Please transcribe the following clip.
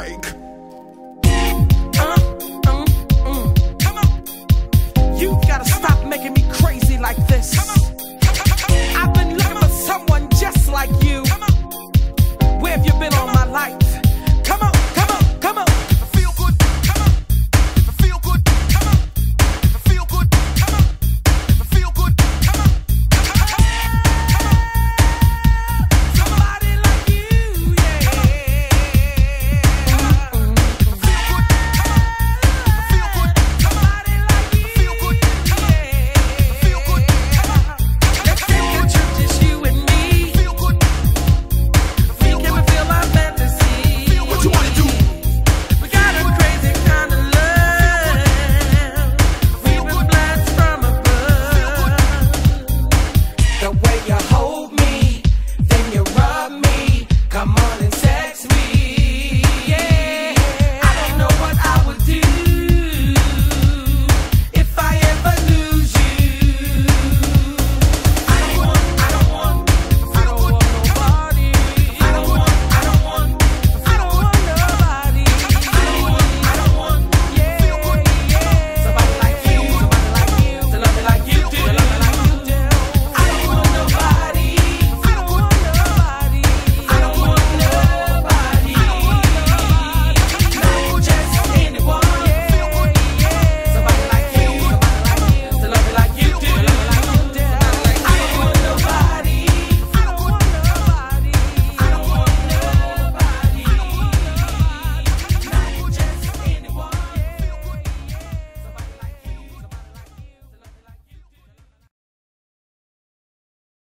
break. Uh. Come on. You gotta Come stop on. making me crazy like this. Come on and say